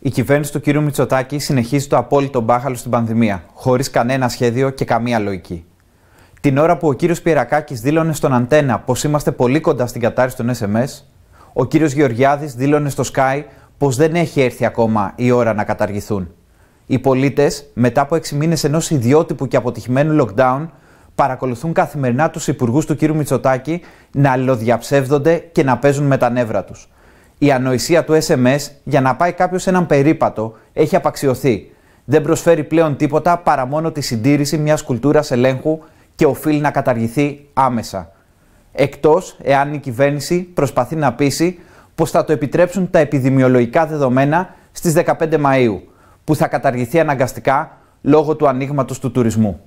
Η κυβέρνηση του κ. Μητσοτάκη συνεχίζει το απόλυτο μπάχαλο στην πανδημία, χωρίς κανένα σχέδιο και καμία λογική. Την ώρα που ο κ. Πιερακάκη δήλωνε στον Αντένα πως είμαστε πολύ κοντά στην κατάρριση των SMS, ο κ. Γεωργιάδης δήλωνε στο Sky πως δεν έχει έρθει ακόμα η ώρα να καταργηθούν. Οι πολίτες, μετά από 6 μήνες ενός ιδιότυπου και αποτυχημένου lockdown, παρακολουθούν καθημερινά τους υπουργούς του κ. Μητσοτάκη να αλληλοδιαψεύδονται και να παίζουν με τα νεύρα τους. Η ανοησία του SMS για να πάει κάποιος έναν περίπατο έχει απαξιωθεί. Δεν προσφέρει πλέον τίποτα παρά μόνο τη συντήρηση μιας κουλτούρας ελέγχου και οφείλει να καταργηθεί άμεσα. Εκτός εάν η κυβέρνηση προσπαθεί να πείσει πως θα το επιτρέψουν τα επιδημιολογικά δεδομένα στις 15 Μαου, που θα καταργηθεί αναγκαστικά λόγω του ανοίγματος του τουρισμού.